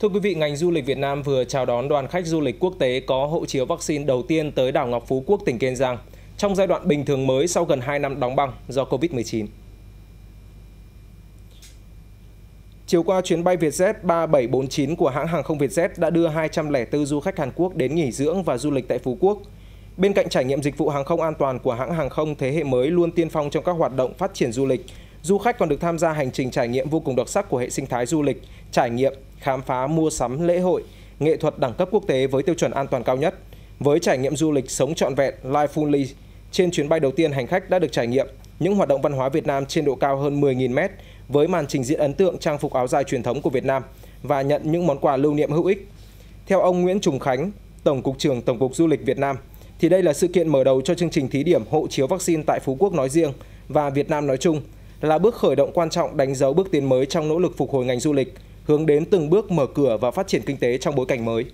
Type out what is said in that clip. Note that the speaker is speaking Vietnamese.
Thưa quý vị, ngành du lịch Việt Nam vừa chào đón đoàn khách du lịch quốc tế có hộ chiếu vaccine đầu tiên tới đảo Ngọc Phú Quốc, tỉnh Kiên Giang trong giai đoạn bình thường mới sau gần 2 năm đóng băng do Covid-19. Chiều qua, chuyến bay Vietjet 3749 của hãng hàng không Vietjet đã đưa 204 du khách Hàn Quốc đến nghỉ dưỡng và du lịch tại Phú Quốc. Bên cạnh trải nghiệm dịch vụ hàng không an toàn của hãng hàng không thế hệ mới luôn tiên phong trong các hoạt động phát triển du lịch, du khách còn được tham gia hành trình trải nghiệm vô cùng đặc sắc của hệ sinh thái du lịch, trải nghiệm, khám phá mua sắm lễ hội, nghệ thuật đẳng cấp quốc tế với tiêu chuẩn an toàn cao nhất. Với trải nghiệm du lịch sống trọn vẹn Life Fully, trên chuyến bay đầu tiên hành khách đã được trải nghiệm những hoạt động văn hóa Việt Nam trên độ cao hơn 10.000 mét với màn trình diễn ấn tượng trang phục áo dài truyền thống của Việt Nam và nhận những món quà lưu niệm hữu ích. Theo ông Nguyễn Trùng Khánh, Tổng cục trưởng Tổng cục Du lịch Việt Nam, thì đây là sự kiện mở đầu cho chương trình thí điểm hộ chiếu vaccine tại Phú Quốc nói riêng và Việt Nam nói chung, là bước khởi động quan trọng đánh dấu bước tiến mới trong nỗ lực phục hồi ngành du lịch, hướng đến từng bước mở cửa và phát triển kinh tế trong bối cảnh mới.